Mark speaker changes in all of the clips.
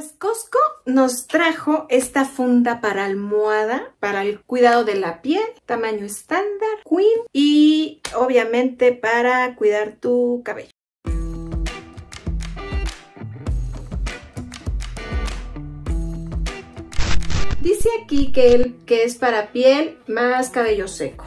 Speaker 1: Pues Costco nos trajo esta funda para almohada, para el cuidado de la piel, tamaño estándar, queen y obviamente para cuidar tu cabello. Dice aquí que, el, que es para piel más cabello seco.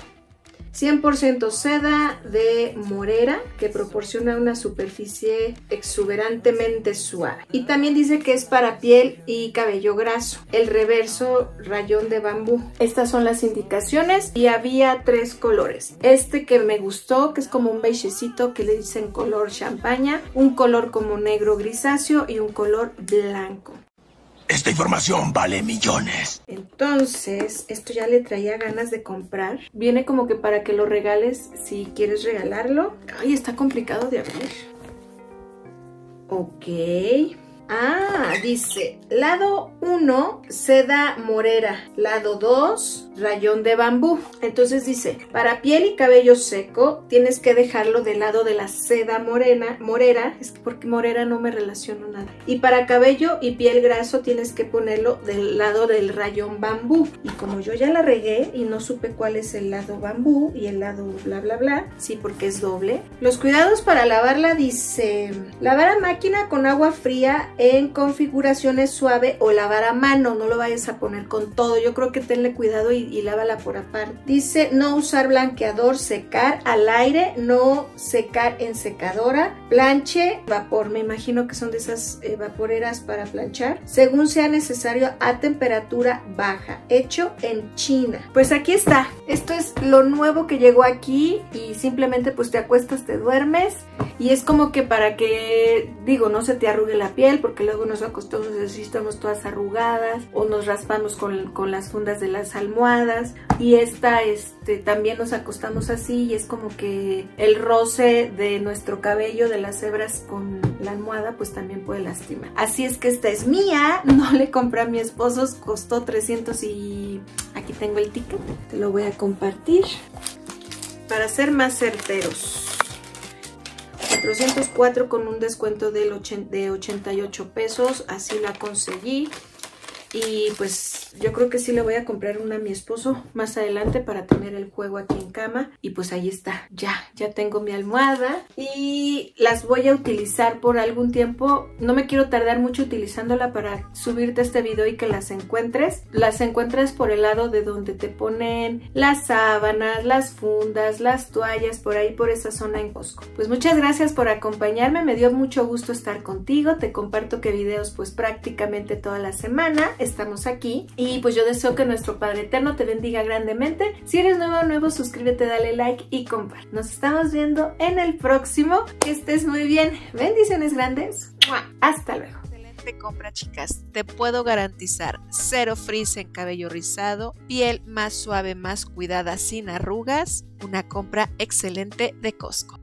Speaker 1: 100% seda de morera que proporciona una superficie exuberantemente suave. Y también dice que es para piel y cabello graso. El reverso rayón de bambú. Estas son las indicaciones y había tres colores. Este que me gustó, que es como un beigecito que le dicen color champaña, un color como negro grisáceo y un color blanco.
Speaker 2: Esta información vale millones.
Speaker 1: Entonces, esto ya le traía ganas de comprar. Viene como que para que lo regales si quieres regalarlo. Ay, está complicado de abrir. Ok. Ah, dice, lado 1, seda morera. Lado 2, rayón de bambú. Entonces dice, para piel y cabello seco, tienes que dejarlo del lado de la seda morena, morera, es porque morera no me relaciono nada. Y para cabello y piel graso, tienes que ponerlo del lado del rayón bambú. Y como yo ya la regué y no supe cuál es el lado bambú y el lado bla bla bla, sí, porque es doble. Los cuidados para lavarla dice, lavar a máquina con agua fría en configuraciones suave o lavar a mano, no lo vayas a poner con todo, yo creo que tenle cuidado y, lávala por aparte. Dice no usar blanqueador, secar al aire, no secar en secadora, planche, vapor, me imagino que son de esas eh, vaporeras para planchar, según sea necesario a temperatura baja, hecho en China. Pues aquí está, esto es lo nuevo que llegó aquí y simplemente pues te acuestas, te duermes y es como que para que, digo, no se te arrugue la piel porque luego nos acostamos así, estamos todas arrugadas o nos raspamos con, con, las fundas de las almohadas y esta, este, también nos acostamos así y es como que el roce de nuestro cabello, de las hebras con la almohada, pues también puede lastimar. Así es que esta es mía, no le compré a mi esposo, costó 300 y aquí tengo el ticket, te lo voy a compartir para ser más certeros. 404 con un descuento de 88 pesos, así la conseguí. Y pues yo creo que sí le voy a comprar una a mi esposo más adelante para tener el juego aquí en cama. Y pues ahí está, ya, ya tengo mi almohada y las voy a utilizar por algún tiempo. No me quiero tardar mucho utilizándola para subirte este video y que las encuentres. Las encuentres por el lado de donde te ponen las sábanas, las fundas, las toallas, por ahí por esa zona en Costco. Pues muchas gracias por acompañarme, me dio mucho gusto estar contigo. Te comparto que videos pues prácticamente toda la semana estamos aquí. Y pues yo deseo que nuestro Padre Eterno te bendiga grandemente. Si eres nuevo o nuevo, suscríbete, dale like y comparte. Nos estamos viendo en el próximo. Que estés muy bien. Bendiciones grandes. Hasta luego
Speaker 3: Excelente compra, chicas. Te puedo garantizar cero frizz en cabello rizado, piel más suave, más cuidada, sin arrugas. Una compra excelente de Costco.